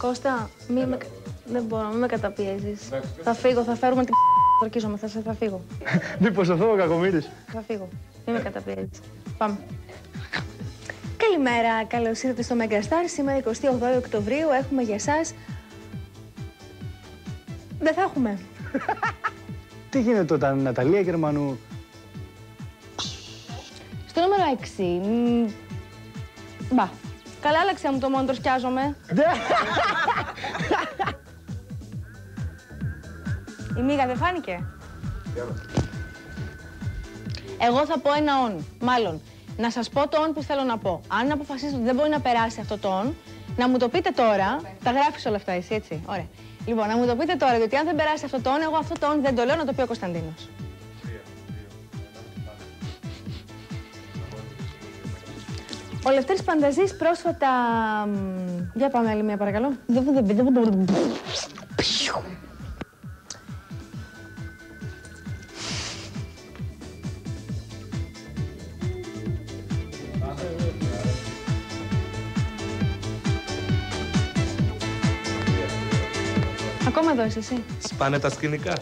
Κώστα, μη με... δεν μπορώ, μην με καταπιέζεις. Θα φύγω, θα φέρουμε την Ορκίζομαι, θα, σε- θα φύγω. Μήπως αυτό ο κακομύρης. Θα φύγω. Μην με καταπιέζεις. Πάμε. Καλημέρα, καλώς ήρθατε στο Megastar. Σήμερα 28 Οκτωβρίου έχουμε για εσάς... Δεν θα έχουμε. Τι γίνεται όταν η Ναταλία Γερμανού... Στο νούμερο 6. μ, Μπα. Καλά, άλλαξε μου το μόνο, σκιάζομαι. Η Μίγα δεν φάνηκε; Εγώ θα πω ένα on. Μάλλον, να σας πω το on που θέλω να πω. Αν αποφασίσετε ότι δεν μπορεί να περάσει αυτό το on, να μου το πείτε τώρα. Τα γράφεις όλα αυτά εσύ, έτσι; Ωραία. Λοιπόν, να μου το πείτε τώρα, διότι αν δεν περάσει αυτό το on, εγώ αυτό το on δεν το λέω να το πει ο Κωνσταντίνος. Ο Λευτέρης Πανταζής πρόσφατα... μ, Για πάμε άλλη μία παρακαλώ. Ακόμα εδώ είσαι εσύ. Σπάνε τα σκηνικά.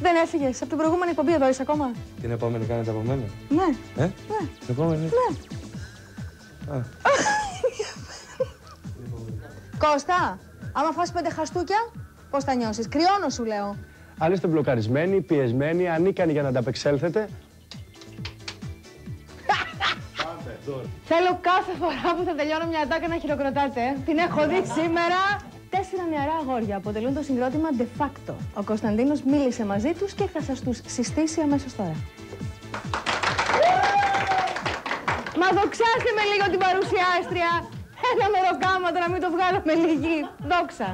Δεν έφυγες. Από την προηγούμενη εκπομπή εδώ είσαι ακόμα. Την επόμενη κάνετε από μένα. Ναι. Ε; Ναι. Την επόμενη. Ναι. Α. Κώστα, άμα φας πέντε χαστούκια, πώς θα νιώσεις; Κρυώνω σου λέω. Αν είστε μπλοκαρισμένοι, πιεσμένοι, ανίκανοι για να ανταπεξέλθετε, Θέλω κάθε φορά που θα τελειώνω μια ατάκα να χειροκροτάτε. Την έχω δει σήμερα. Τέσσερα νεαρά αγόρια αποτελούν το συγκρότημα de facto. Ο Κωνσταντίνος μίλησε μαζί τους και θα σας τους συστήσει αμέσως τώρα. Μα δοξάστε με λίγο την παρουσιάστρια. Ένα μεροκάματο να μην το βγάλω με λίγη. Δόξα.